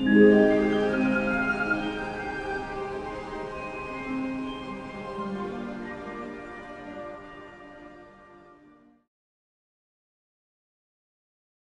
Yeah.